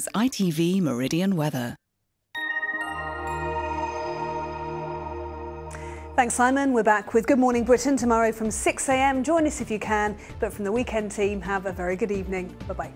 ITV Meridian Weather. Thanks, Simon. We're back with Good Morning Britain tomorrow from 6am. Join us if you can. But from the weekend team, have a very good evening. Bye bye.